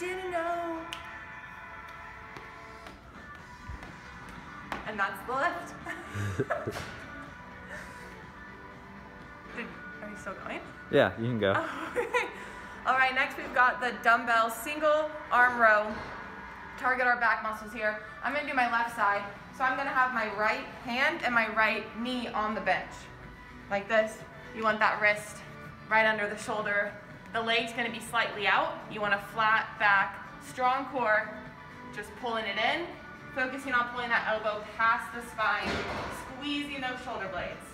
didn't know. And that's the lift. Did, are you still going? Yeah, you can go. Okay. All right, next we've got the dumbbell single arm row. Target our back muscles here. I'm gonna do my left side. So I'm gonna have my right hand and my right knee on the bench. Like this. You want that wrist right under the shoulder. The leg's gonna be slightly out. You want a flat back, strong core, just pulling it in, focusing on pulling that elbow past the spine, squeezing those shoulder blades.